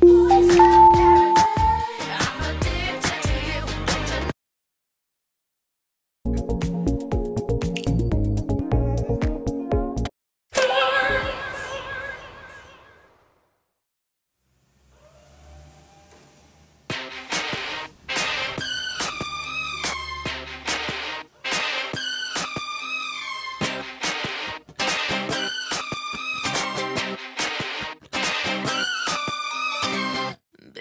Bye.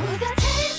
With